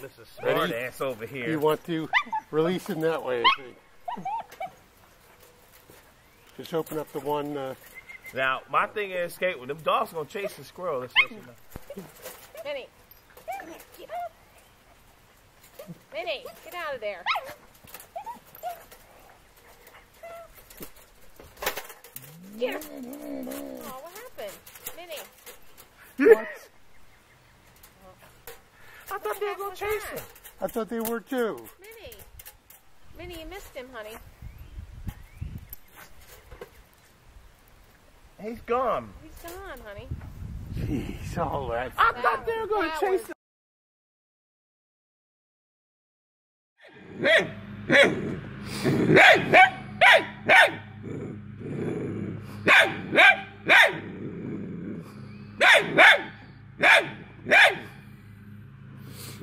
Mr. Smart Ready? ass over here. You want to release him that way, I think. Just open up the one. Uh, Now, my thing is, skate with them dogs gonna chase the squirrel. Let's you know. Minnie. Get up. Minnie, get out of there. Get her. Oh, what happened? Minnie. what? I thought they were gonna chase him. I thought they were too. Minnie. Minnie, you missed him, honey. He's gone. He's gone, honey. Jeez, all that. I thought they were gonna That chase was-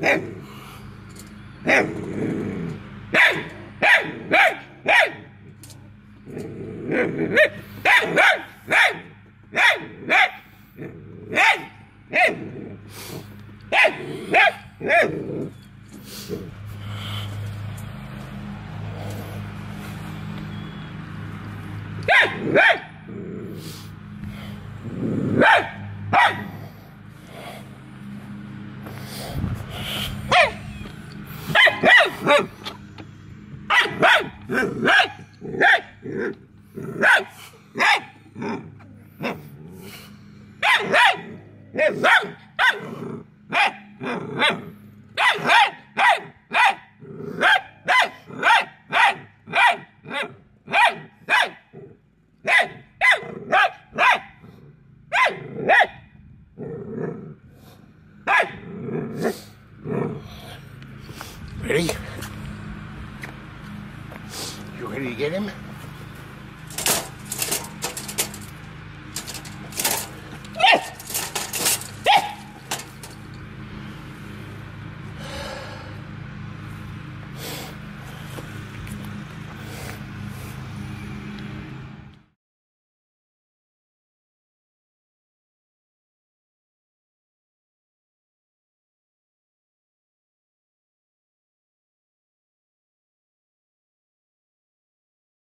Hey! Ready? Can you get him?